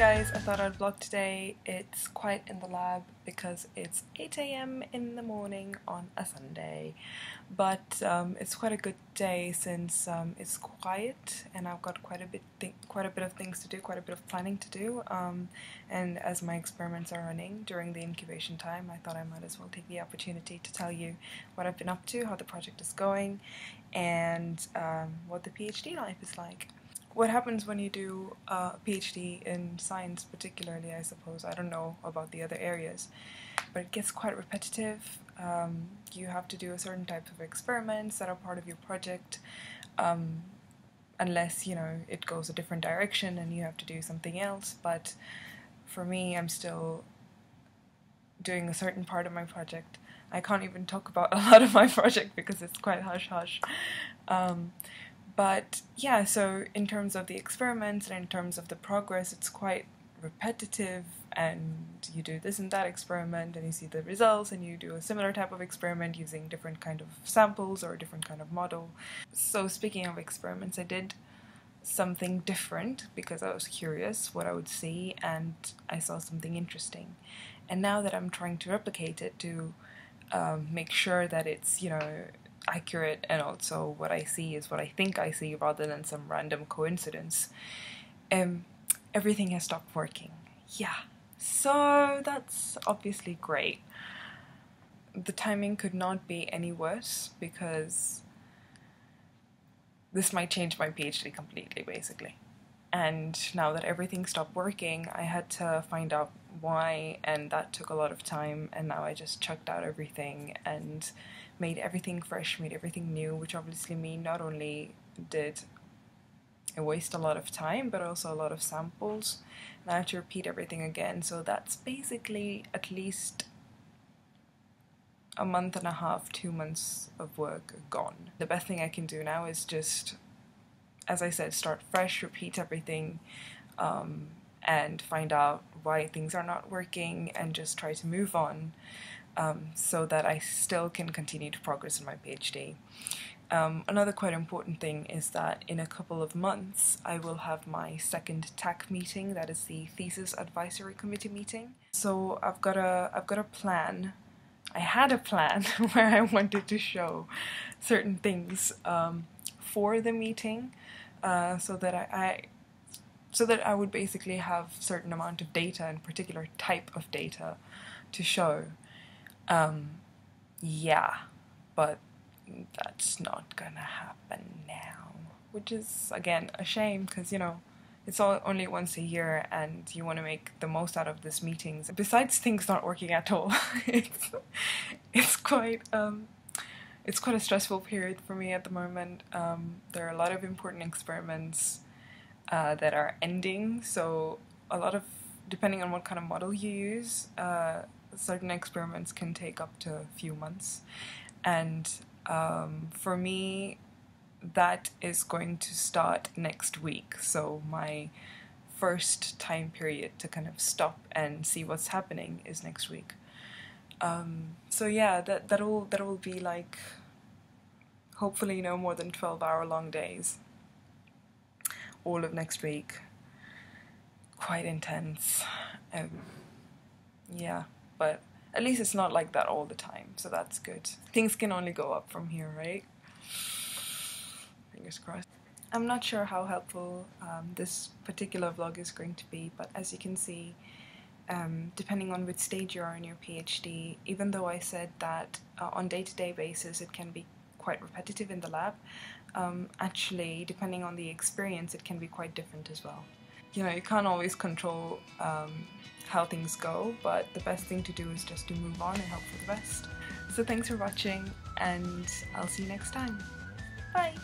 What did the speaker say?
guys, I thought I'd vlog today. It's quiet in the lab because it's 8 a.m. in the morning on a Sunday. But um, it's quite a good day since um, it's quiet and I've got quite a bit quite a bit of things to do, quite a bit of planning to do. Um, and as my experiments are running during the incubation time, I thought I might as well take the opportunity to tell you what I've been up to, how the project is going, and um, what the PhD life is like what happens when you do a PhD in science, particularly, I suppose. I don't know about the other areas, but it gets quite repetitive. Um, you have to do a certain type of experiments that are part of your project, um, unless you know it goes a different direction and you have to do something else. But for me, I'm still doing a certain part of my project. I can't even talk about a lot of my project because it's quite hush hush. Um, but yeah, so in terms of the experiments and in terms of the progress, it's quite repetitive and you do this and that experiment and you see the results and you do a similar type of experiment using different kind of samples or a different kind of model. So speaking of experiments, I did something different because I was curious what I would see and I saw something interesting. And now that I'm trying to replicate it to um, make sure that it's, you know, accurate and also what I see is what I think I see rather than some random coincidence. Um, everything has stopped working. Yeah, so that's obviously great. The timing could not be any worse because this might change my PhD completely, basically. And now that everything stopped working, I had to find out why, and that took a lot of time. And now I just chucked out everything and made everything fresh, made everything new, which obviously mean not only did I waste a lot of time, but also a lot of samples. And I have to repeat everything again. So that's basically at least a month and a half, two months of work gone. The best thing I can do now is just, as I said, start fresh, repeat everything, um, and find out why things are not working and just try to move on um, so that I still can continue to progress in my PhD. Um, another quite important thing is that in a couple of months I will have my second TAC meeting, that is the Thesis Advisory Committee meeting. So I've got a I've got a plan. I had a plan where I wanted to show certain things um, for the meeting, uh, so that I, I so that I would basically have certain amount of data and particular type of data to show. Um, yeah, but that's not gonna happen now, which is again a shame because you know it's all only once a year and you want to make the most out of these meetings. Besides things not working at all, it's it's quite um, it's quite a stressful period for me at the moment. Um, there are a lot of important experiments uh, that are ending, so a lot of depending on what kind of model you use. Uh, certain experiments can take up to a few months. And um, for me, that is going to start next week. So my first time period to kind of stop and see what's happening is next week. Um, so yeah, that that'll that'll be like hopefully no more than twelve hour long days. All of next week. Quite intense. Um, yeah but at least it's not like that all the time, so that's good. Things can only go up from here, right? Fingers crossed. I'm not sure how helpful um, this particular vlog is going to be, but as you can see, um, depending on which stage you are in your PhD, even though I said that uh, on day-to-day -day basis it can be quite repetitive in the lab, um, actually, depending on the experience, it can be quite different as well you know, you can't always control um, how things go, but the best thing to do is just to move on and hope for the best. So thanks for watching, and I'll see you next time. Bye!